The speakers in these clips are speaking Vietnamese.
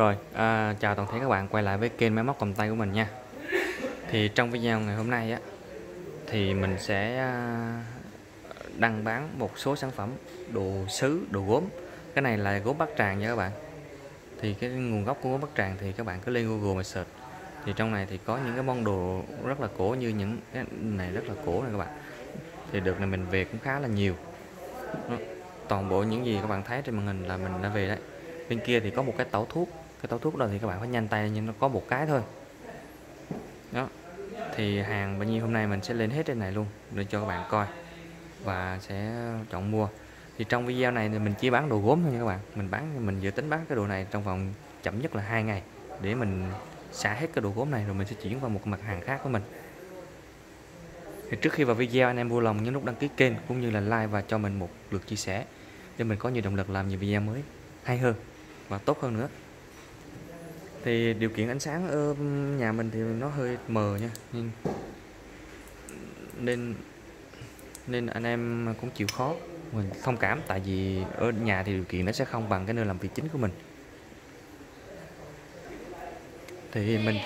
Rồi, à, chào toàn thể các bạn quay lại với kênh máy móc cầm tay của mình nha. Thì trong video ngày hôm nay á Thì mình sẽ à, đăng bán một số sản phẩm đồ sứ, đồ gốm. Cái này là gốm Bắc Tràng nha các bạn. Thì cái nguồn gốc của gốm Bắc Tràng thì các bạn cứ lên Google mà search. Thì trong này thì có những cái món đồ rất là cổ như những cái này rất là cổ này các bạn. Thì được này mình về cũng khá là nhiều. Toàn bộ những gì các bạn thấy trên màn hình là mình đã về đấy. Bên kia thì có một cái tẩu thuốc cái tấu thuốc đó thì các bạn phải nhanh tay nhưng nó có một cái thôi. Đó. Thì hàng bao nhiêu hôm nay mình sẽ lên hết trên này luôn, để cho các bạn coi và sẽ chọn mua. Thì trong video này thì mình chỉ bán đồ gốm thôi nha các bạn. Mình bán, mình dự tính bán cái đồ này trong vòng chậm nhất là hai ngày để mình xả hết cái đồ gốm này rồi mình sẽ chuyển vào một mặt hàng khác của mình. Thì trước khi vào video, anh em vui lòng nhấn nút đăng ký kênh cũng như là like và cho mình một lượt chia sẻ để mình có nhiều động lực làm nhiều video mới, hay hơn và tốt hơn nữa thì điều kiện ánh sáng ở nhà mình thì nó hơi mờ nha, nên nên nên anh em cũng chịu khó. Mình thông cảm, tại vì ở nhà thì điều kiện nó sẽ không bằng cái nơi làm việc chính của mình. Thì mình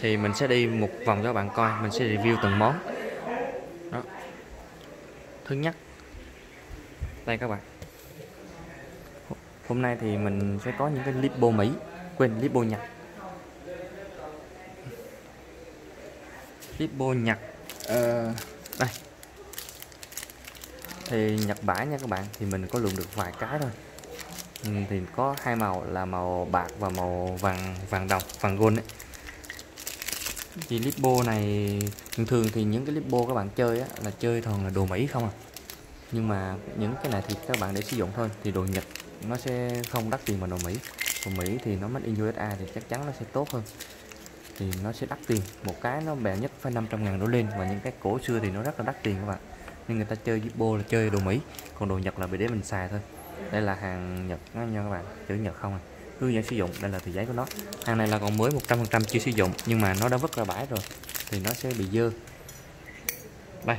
thì mình sẽ đi một vòng cho bạn coi, mình sẽ review từng món. Đó. Thứ nhất, đây các bạn. Hôm nay thì mình sẽ có những cái lipo Mỹ quên lipo Nhật lipo Nhật uh, đây. Thì Nhật bãi nha các bạn thì mình có lượng được vài cái thôi. Ừ, thì có hai màu là màu bạc và màu vàng vàng đồng vàng gold ấy. Thì lipo này thường thường thì những cái lipo các bạn chơi á, là chơi thường là đồ Mỹ không à. Nhưng mà những cái này thì các bạn để sử dụng thôi thì đồ Nhật nó sẽ không đắt tiền bằng đồ Mỹ của Mỹ thì nó mất in USA thì chắc chắn nó sẽ tốt hơn. Thì nó sẽ đắt tiền. Một cái nó bè nhất phải 500 ngàn đổ lên và những cái cổ xưa thì nó rất là đắt tiền các bạn. Nên người ta chơi Zippo là chơi đồ Mỹ, còn đồ Nhật là để mình xài thôi. Đây là hàng Nhật đó nha các bạn, chữ Nhật không à. Hướng dẫn sử dụng, đây là tờ giấy của nó. Hàng này là còn mới 100% chưa sử dụng, nhưng mà nó đã vứt ra bãi rồi, thì nó sẽ bị dơ. Đây.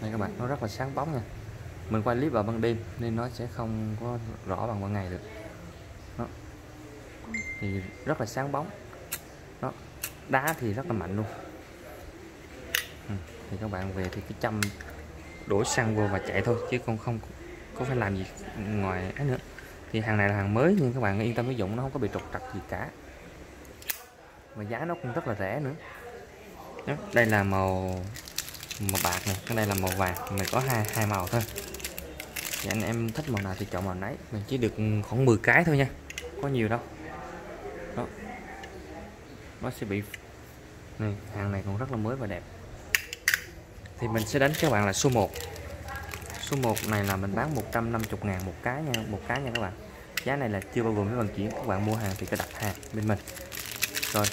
Đây các bạn, nó rất là sáng bóng nha mình quay clip vào ban đêm nên nó sẽ không có rõ bằng ban ngày được đó. thì rất là sáng bóng đó đá thì rất là mạnh luôn ừ. thì các bạn về thì cái chăm đổ xăng vô và chạy thôi, chứ không không có phải làm gì ngoài ấy nữa thì hàng này là hàng mới nhưng các bạn yên tâm sử dụng, nó không có bị trục trặc gì cả và giá nó cũng rất là rẻ nữa đó. đây là màu màu bạc này, cái đây là màu vàng, mình có hai hai màu thôi thì anh em thích màu nào thì chọn màu nấy. Mình chỉ được khoảng 10 cái thôi nha. Có nhiều đâu. Đó. Nó sẽ bị này, hàng này còn rất là mới và đẹp. Thì mình sẽ đánh các bạn là số 1 số 1 này là mình bán 150 ngàn một cái nha, một cái nha các bạn. Giá này là chưa bao gồm cái vận chuyển. Các bạn mua hàng thì cứ đặt hàng bên mình. Rồi.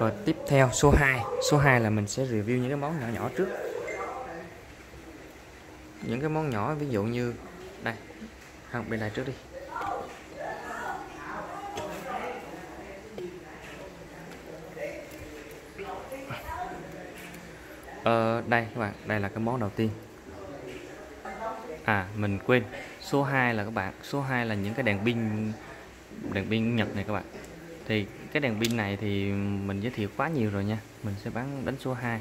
Rồi tiếp theo số 2 Số 2 là mình sẽ review những cái món nhỏ nhỏ trước. Những cái món nhỏ ví dụ như Đây. Không bên này trước đi. Ờ, đây các bạn, đây là cái món đầu tiên. À, mình quên. Số 2 là các bạn Số 2 là những cái đèn pin Đèn pin Nhật này các bạn. Thì cái đèn pin này thì mình giới thiệu quá nhiều rồi nha. Mình sẽ bán đánh số 2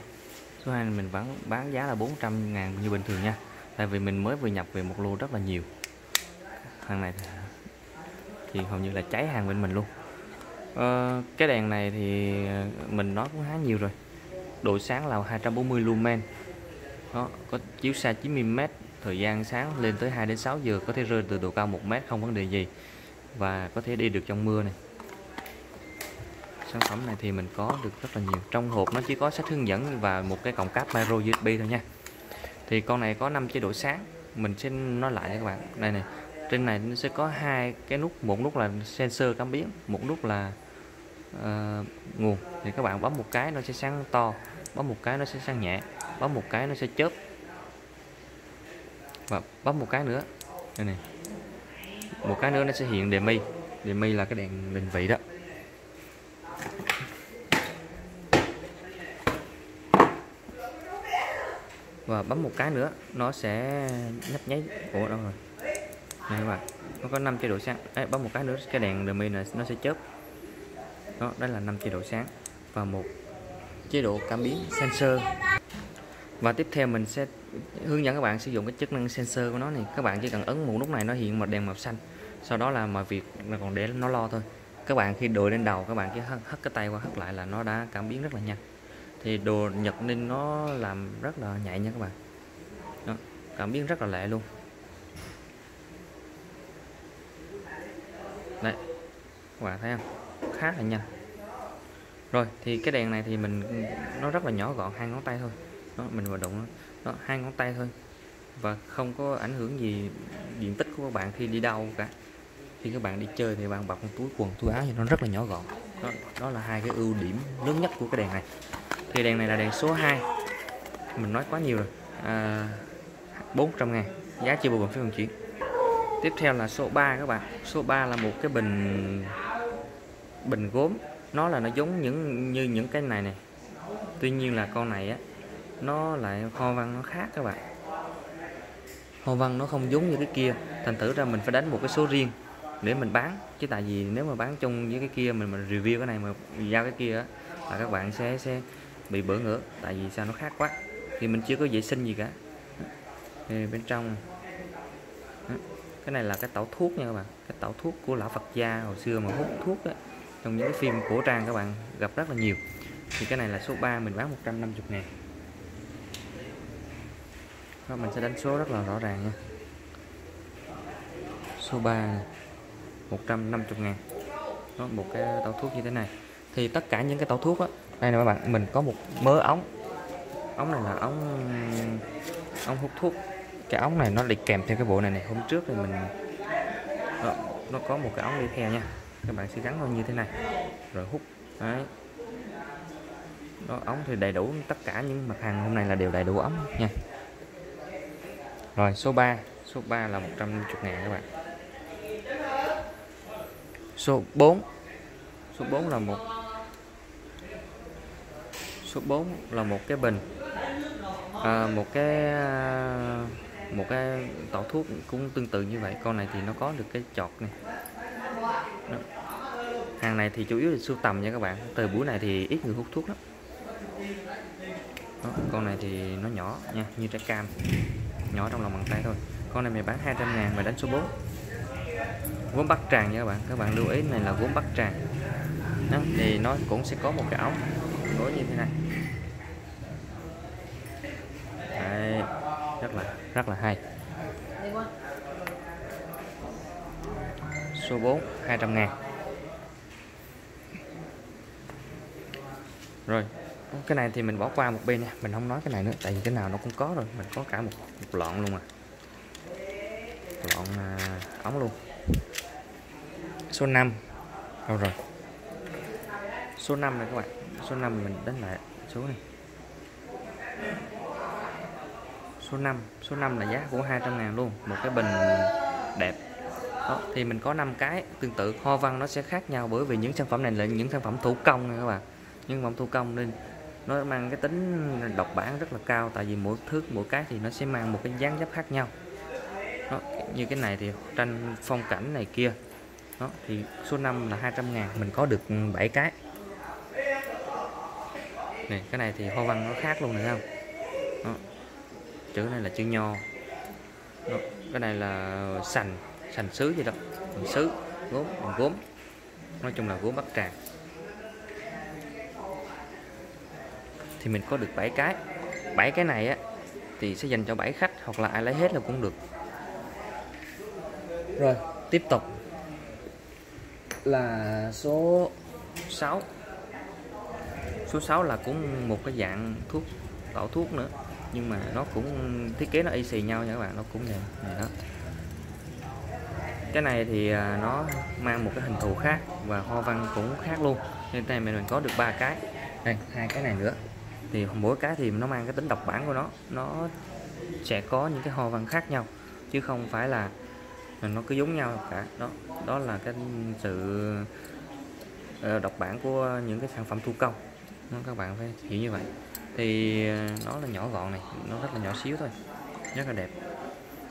số 2 mình bán bán giá là 400 ngàn như bình thường nha. Tại vì mình mới vừa nhập về một lô rất là nhiều. Hàng này thì hầu như là cháy hàng bên mình luôn. Ờ, cái đèn này thì ờ, mình nói cũng khá nhiều rồi. Độ sáng là 240 lumen. Đó có chiếu xa 90m thời gian sáng lên tới 2 đến 6 giờ có thể rơi từ độ cao 1 mét không vấn đề gì. Và có thể đi được trong mưa này sản phẩm này thì mình có được rất là nhiều. Trong hộp nó chỉ có sách hướng dẫn và một cái cổng cáp micro USB thôi nha. Thì con này có 5 chế độ sáng. Mình sẽ nói lại các bạn. Đây này trên này nó sẽ có hai cái nút. Một nút là sensor cảm biến một nút là uh, nguồn. Thì các bạn bấm một cái nó sẽ sáng to bấm một cái nó sẽ sáng nhẹ bấm một cái nó sẽ chớp. Và bấm một cái nữa. Đây này một cái nữa nó sẽ hiện đề mi. Đề mi là cái đèn định vị đó. Và bấm một cái nữa nó sẽ nhấp nháy. Ủa đâu rồi? Này các bạn nó có 5 chế độ sáng. Đấy, bấm một cái nữa cái đèn đèn này nó sẽ chớp. Đó đây là 5 chế độ sáng. Và một chế độ cảm biến sensor. Và tiếp theo mình sẽ hướng dẫn các bạn sử dụng cái chức năng sensor của nó này. Các bạn chỉ cần ấn một nút này nó hiện một đèn màu xanh. Sau đó là mọi việc là còn để nó lo thôi. Các bạn khi đội lên đầu các bạn chỉ hất, hất cái tay qua hất lại là nó đã cảm biến rất là nhanh thì đồ Nhật nên nó làm rất là nhạy nha các bạn. Đó, cảm biến rất là lẹ luôn. Đấy các bạn thấy không? Khá là nhanh. Rồi thì cái đèn này thì mình nó rất là nhỏ gọn hai ngón tay thôi. Đó, mình vừa động nó. Hai ngón tay thôi. Và không có ảnh hưởng gì diện tích của các bạn khi đi đâu cả. Khi các bạn đi chơi thì bạn bọc túi quần túi áo thì nó rất là nhỏ gọn. Đó, đó là hai cái ưu điểm lớn nhất của cái đèn này thì đèn này là đèn số 2 mình nói quá nhiều rồi. À, 400 ngàn. Giá chưa bao gồm phí vận chuyển. Tiếp theo là số 3 các bạn. Số 3 là một cái bình bình gốm. Nó là nó giống những như những cái này này tuy nhiên là con này á nó lại hoa văn nó khác các bạn. Hoa văn nó không giống như cái kia. Thành thử ra mình phải đánh một cái số riêng để mình bán. Chứ tại vì nếu mà bán chung với cái kia mình mình review cái này mà giao cái kia á là các bạn sẽ sẽ bị bỡ ngỡ tại vì sao nó khác quá. Thì mình chưa có vệ sinh gì cả. Thì bên trong ừ, cái này là cái tẩu thuốc nha các bạn. Cái tẩu thuốc của lão Phật gia hồi xưa mà hút thuốc á trong những cái phim cổ trang các bạn gặp rất là nhiều. Thì cái này là số 3 mình bán 150 ngàn. Đó, mình sẽ đánh số rất là rõ ràng nha. Số 3 150 ngàn. Đó, một cái tẩu thuốc như thế này thì tất cả những cái tẩu thuốc á. Đây nè các bạn mình có một mớ ống. Ống này là ống ống hút thuốc. Cái ống này nó đi kèm theo cái bộ này này hôm trước thì mình đó, nó có một cái ống đi theo nha. Các bạn sẽ gắn vào như thế này rồi hút. Đấy. Đó, ống thì đầy đủ tất cả những mặt hàng hôm nay là đều đầy đủ ống nha. Rồi số 3 số 3 là 150 ngàn các bạn. Số 4 số 4 là một số 4 là một cái bình. À, một cái à, một cái tẩu thuốc cũng tương tự như vậy. Con này thì nó có được cái chọt này. Đó. hàng này thì chủ yếu là sưu tầm nha các bạn. Từ buổi này thì ít người hút thuốc lắm. Đó, con này thì nó nhỏ nha như trái cam. Nhỏ trong lòng bàn tay thôi. Con này mày bán 200 ngàn mày đánh số 4 gốm bắt tràng nha các bạn. Các bạn lưu ý này là gốm bắt tràng. Đó, thì nó cũng sẽ có một cái ống nối như thế này. Đấy, rất là rất là hay. Số 4 200 ngàn. Rồi cái này thì mình bỏ qua một bên nha. Mình không nói cái này nữa tại vì cái nào nó cũng có rồi. Mình có cả một, một lọn luôn à lọn à, ống luôn. Số 5 đâu rồi? Số 5 này các bạn số 5 mình đánh lại số này. Số 5 số 5 là giá của 200 ngàn luôn một cái bình đẹp. Đó, thì mình có 5 cái tương tự hoa văn nó sẽ khác nhau bởi vì những sản phẩm này là những sản phẩm thủ công nha các bạn. Những sản phẩm thủ công nên nó mang cái tính độc bản rất là cao tại vì mỗi thước mỗi cái thì nó sẽ mang một cái dáng dấp khác nhau. Đó, như cái này thì tranh phong cảnh này kia. Đó thì số 5 là 200 ngàn mình có được 7 cái này, cái này thì hoa văn nó khác luôn này không? Đó. chữ này là chữ nho. Đó. cái này là sành sành sứ gì đó. Bằng sứ, gốm, bằng gốm. Nói chung là gốm bắc tràng thì mình có được 7 cái. 7 cái này á, thì sẽ dành cho 7 khách, hoặc là ai lấy hết là cũng được. Rồi, tiếp tục. Là số 6 số 6 là cũng một cái dạng thuốc tẩu thuốc nữa. Nhưng mà nó cũng thiết kế nó y xì nhau nha các bạn, nó cũng vậy này đó. Cái này thì à, nó mang một cái hình thù khác và hoa văn cũng khác luôn. Nên đây mình có được ba cái. Đây, hai cái này nữa. Thì mỗi cái thì nó mang cái tính độc bản của nó. Nó sẽ có những cái hoa văn khác nhau, chứ không phải là nó cứ giống nhau cả. Đó đó là cái sự ờ, độc bản của những cái sản phẩm thủ công nó các bạn phải hiểu như vậy. Thì à, nó là nhỏ gọn này, nó rất là nhỏ xíu thôi, rất là đẹp.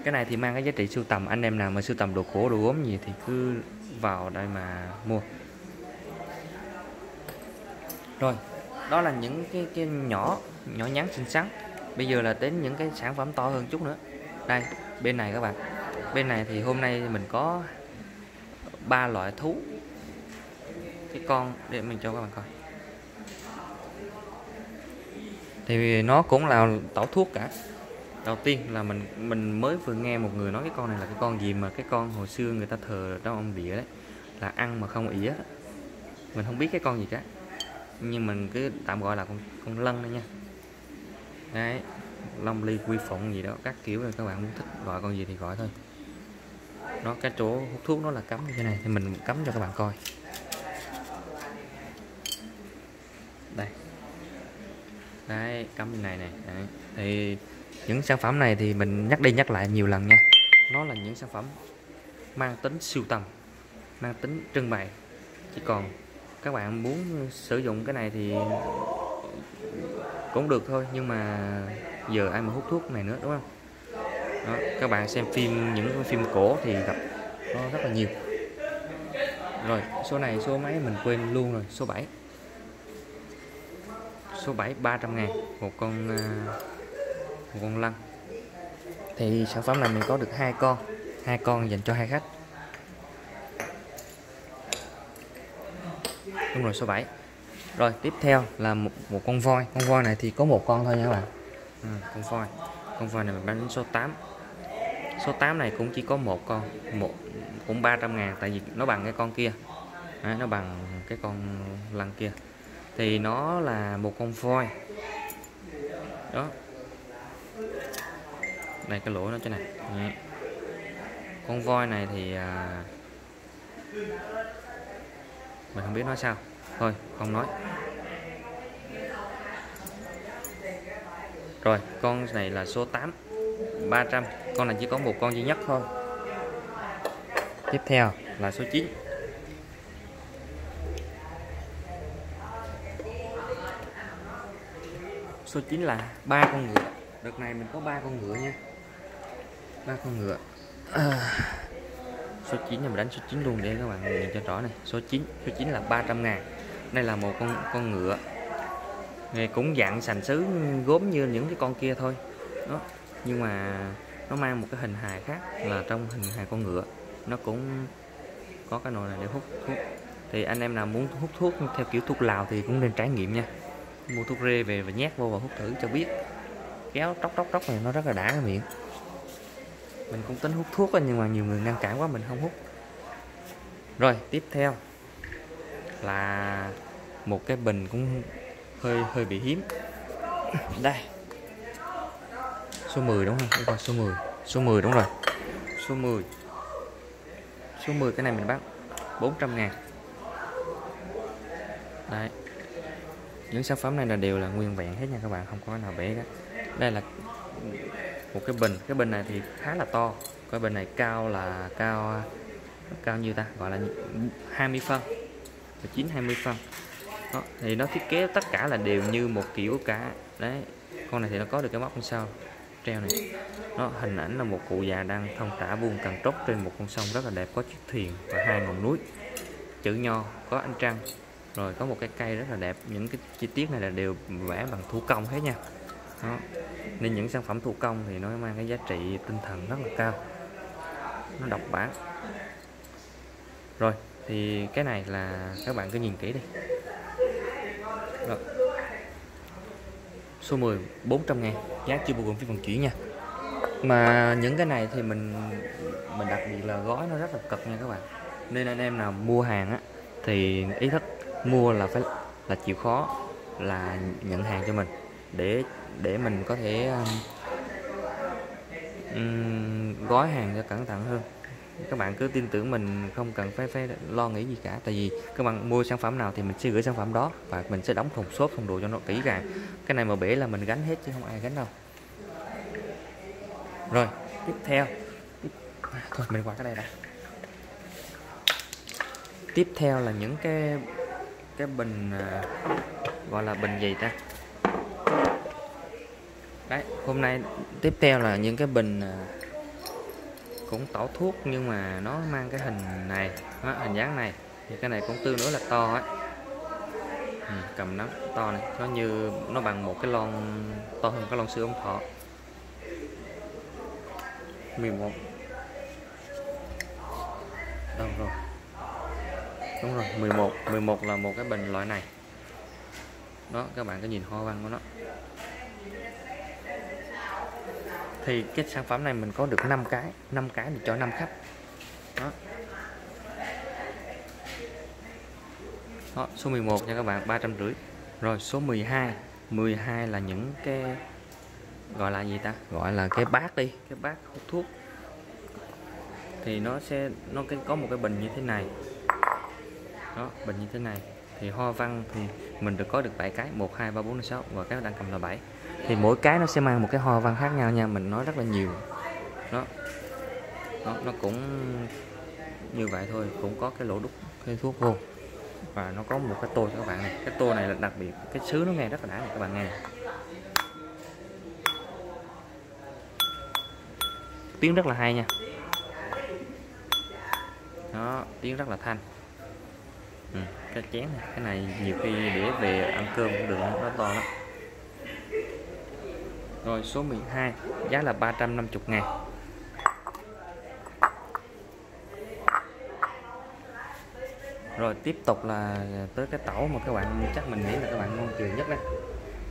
Cái này thì mang cái giá trị sưu tầm, anh em nào mà sưu tầm đồ cổ, đồ gốm gì thì cứ vào đây mà mua. Rồi, đó là những cái cái nhỏ nhỏ nhắn xinh xắn. Bây giờ là đến những cái sản phẩm to hơn chút nữa. Đây, bên này các bạn. Bên này thì hôm nay mình có ba loại thú. Cái con để mình cho các bạn coi. Thì nó cũng là tẩu thuốc cả. Đầu tiên là mình mình mới vừa nghe một người nói cái con này là cái con gì mà cái con hồi xưa người ta thờ trong ông địa đấy, là ăn mà không ỉa mình không biết cái con gì cả, nhưng mình cứ tạm gọi là con con lân đây nha. Đấy, long ly quy phụng gì đó, các kiểu rồi các bạn muốn thích gọi con gì thì gọi thôi. Nó cái chỗ hút thuốc nó là cấm như thế này, thì mình cấm cho các bạn coi. Đấy cắm bên này này đấy. thì những sản phẩm này thì mình nhắc đi nhắc lại nhiều lần nha. Nó là những sản phẩm mang tính siêu tầm mang tính trưng bày. Chỉ còn các bạn muốn sử dụng cái này thì cũng được thôi nhưng mà giờ ai mà hút thuốc này nữa đúng không? Đó, các bạn xem phim những phim cổ thì gặp nó rất là nhiều. Rồi số này số máy mình quên luôn rồi số 7 số 7 300 ngàn một con à, một con lăn. Thì sản phẩm này mình có được hai con hai con dành cho hai khách. Đúng rồi số 7 rồi tiếp theo là một, một con voi. Con voi này thì có một con thôi nha các bạn. Ừ, con voi. Con voi này mình bán đến số 8 số 8 này cũng chỉ có một con một cũng 300 ngàn tại vì nó bằng cái con kia. Đấy, nó bằng cái con lăn kia thì nó là một con voi. Đó. Đây cái lỗ nó trên này Nhẹ. con voi này thì à, mình không biết nói sao. Thôi không nói. Rồi con này là số 8 300 con này chỉ có một con duy nhất thôi. Tiếp theo là số 9 số 9 là ba con ngựa. Đợt này mình có ba con ngựa nha. Ba con ngựa. À, số 9 mình đánh số 9 luôn để các bạn nhìn cho rõ này. Số 9 số 9 là 300 ngàn. Đây là một con con ngựa. Nghe cũng dạng sành sứ gốm như những cái con kia thôi. Đó nhưng mà nó mang một cái hình hài khác là trong hình hài con ngựa. Nó cũng có cái nồi này để hút thuốc. Thì anh em nào muốn hút thuốc theo kiểu thuốc lào thì cũng nên trải nghiệm nha mua thuốc rê về và nhét vô và hút thử cho biết. Kéo tróc tróc tróc này nó rất là đã cái miệng. Mình cũng tính hút thuốc nhưng mà nhiều người ngăn cản quá, mình không hút. Rồi, tiếp theo là một cái bình cũng hơi hơi bị hiếm. Đây. Số 10 đúng không? Đúng rồi, số 10 số 10 đúng rồi. Số 10 số 10 cái này mình bán 400 ngàn. Đấy những sản phẩm này là đều là nguyên vẹn hết nha các bạn không có nào bể cả. Đây là một cái bình. Cái bình này thì khá là to. Cái bình này cao là cao cao như ta? Gọi là 20 phân. 19 20 phân. Đó, thì nó thiết kế tất cả là đều như một kiểu cả đấy con này thì nó có được cái móc bên sau. Treo này. Nó hình ảnh là một cụ già đang thông thả buông cần trốc trên một con sông rất là đẹp có chiếc thuyền và hai ngọn núi. Chữ nho có ánh trăng rồi, có một cái cây rất là đẹp. Những cái chi tiết này là đều vẽ bằng thủ công hết nha. Đó. nên những sản phẩm thủ công thì nó mang cái giá trị tinh thần rất là cao. Nó độc bản. Rồi, thì cái này là các bạn cứ nhìn kỹ đi. Rồi. số 10 400 ngàn. Giá chưa bao gồm phí vận chuyển nha. Mà những cái này thì mình mình đặc biệt là gói nó rất là cực nha các bạn. Nên anh em nào mua hàng á, thì ý thức mua là phải là chịu khó là nhận hàng cho mình. Để để mình có thể um, um, gói hàng cho cẩn thận hơn. Các bạn cứ tin tưởng mình không cần phải phải lo nghĩ gì cả. Tại vì các bạn mua sản phẩm nào thì mình sẽ gửi sản phẩm đó và mình sẽ đóng thùng xốp thùng đồ cho nó kỹ càng. Cái này mà bể là mình gánh hết chứ không ai gánh đâu. Rồi tiếp theo. Thôi mình qua cái đây đã. Tiếp theo là những cái cái bình à, gọi là bình gì ta? Đấy hôm nay tiếp theo là những cái bình à, cũng tẩu thuốc nhưng mà nó mang cái hình này đó, hình dáng này. Thì cái này cũng tương đối là to ấy ừ, cầm nắm to này nó như nó bằng một cái lon to hơn cái lon sữa ông thọ. 11 đâu rồi? Đúng rồi 11 11 là một cái bình loại này. Đó, các bạn có nhìn hoa văn của nó. Thì cái sản phẩm này mình có được 5 cái 5 cái thì cho 5 khách. Đó. Đó, số 11 nha các bạn 350 rồi, số 12 12 là những cái gọi là gì ta? Gọi là cái bát đi, cái bát hút thuốc. Thì nó sẽ, nó có một cái bình như thế này đó bình như thế này, thì hoa văn thì mình được có được 7 cái 1 2 3 4 5 6 và cái đang cầm là 7 thì mỗi cái nó sẽ mang một cái hoa văn khác nhau nha, mình nói rất là nhiều. Đó. Nó nó cũng như vậy thôi, cũng có cái lỗ đúc cái thuốc vô. Và nó có một cái tô cho các bạn này. Cái tô này là đặc biệt, cái sứ nó nghe rất là đã này các bạn nghe này. tiếng rất là hay nha. Đó, tiếng rất là thanh ừ, cái chén này cái này nhiều khi để về ăn cơm cũng được nó to lắm. Rồi số 12 giá là 350 ngàn. Rồi tiếp tục là tới cái tẩu mà các bạn chắc mình nghĩ là các bạn ngon kiều nhất đấy.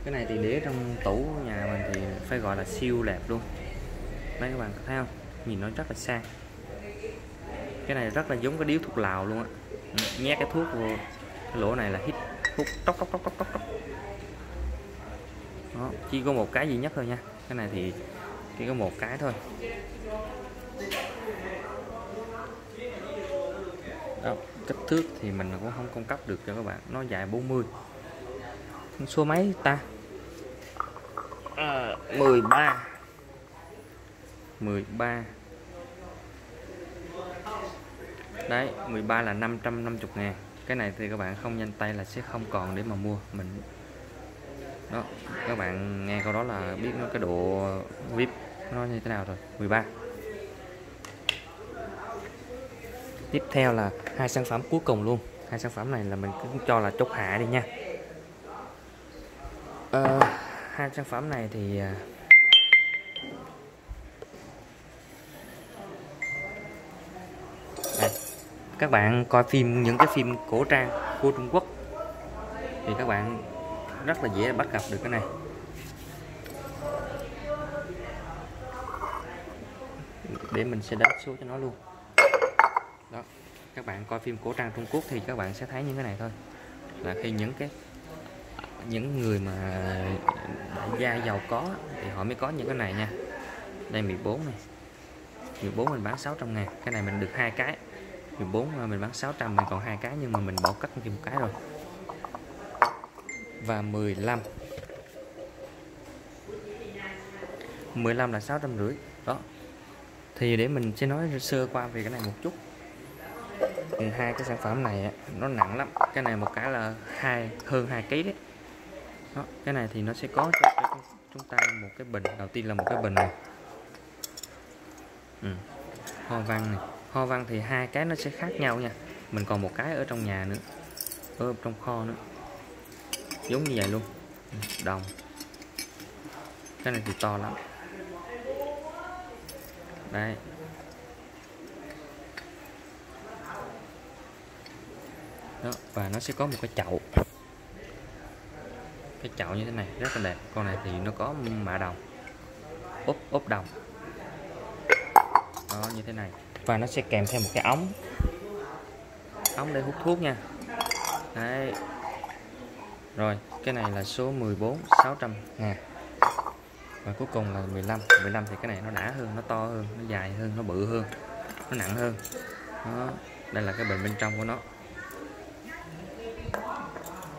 Cái này thì để trong tủ nhà mình thì phải gọi là siêu đẹp luôn. Đấy các bạn thấy không? Nhìn nó rất là sang. Cái này rất là giống cái điếu thuốc lào luôn á nhét cái thuốc vô cái lỗ này là hít hút tóc tóc tóc tóc tóc tóc đó, chỉ có một cái duy nhất thôi nha. Cái này thì chỉ có một cái thôi. Đó, kích thước thì mình cũng không cung cấp được cho các bạn. Nó dài 40 số mấy ta. À, 13 13 đấy 13 là 550 ngàn. Cái này thì các bạn không nhanh tay là sẽ không còn để mà mua. Mình đó các bạn nghe câu đó là biết nó cái độ vip nó như thế nào rồi. 13 tiếp theo là hai sản phẩm cuối cùng luôn. Hai sản phẩm này là mình cũng cho là chốt hạ đi nha. À, hai sản phẩm này thì à, đây các bạn coi phim, những cái phim cổ trang của Trung Quốc. Thì các bạn rất là dễ bắt gặp được cái này. Để mình sẽ đánh số cho nó luôn. Đó, các bạn coi phim cổ trang Trung Quốc thì các bạn sẽ thấy những cái này thôi. Là khi những cái, những người mà đại gia giàu có thì họ mới có những cái này nha. Đây 14 này. 14 mình bán 600 ngàn. Cái này mình được hai cái. 14 à, mình bán 600 mình còn hai cái nhưng mà mình bỏ cắt thêm một cái rồi. Và 15 15 là 650 đó. Thì để mình sẽ nói sơ qua về cái này một chút. Hai cái sản phẩm này nó nặng lắm. Cái này một cái là hai hơn 2 kg đấy. Đó, cái này thì nó sẽ có cho, cho chúng ta một cái bình. Đầu tiên là một cái bình này. Ừ. hoa văn này kho văn thì hai cái nó sẽ khác nhau nha. Mình còn một cái ở trong nhà nữa, ở trong kho nữa. Giống như vậy luôn. Ừ, đồng. Cái này thì to lắm. Đây đó, và nó sẽ có một cái chậu. Cái chậu như thế này, rất là đẹp. Con này thì nó có mạ đồng. Ốp ốp đồng. Đó, như thế này và nó sẽ kèm theo một cái ống. Ống để hút thuốc nha. Đấy. Rồi cái này là số 14 600 ngàn và cuối cùng là 15 15 thì cái này nó đã hơn nó to hơn nó dài hơn nó bự hơn nó nặng hơn. Đó đây là cái bình bên trong của nó.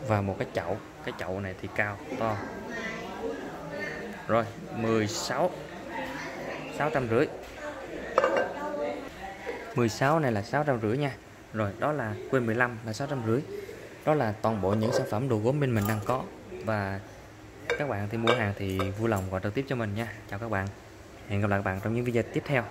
Và một cái chậu cái chậu này thì cao to. Rồi 16 650 16 này là 650 nha. Rồi, đó là quên 15 là 650 đó là toàn bộ những sản phẩm đồ gốm bên mình đang có. Và các bạn thì mua hàng thì vui lòng gọi trực tiếp cho mình nha. Chào các bạn. Hẹn gặp lại các bạn trong những video tiếp theo.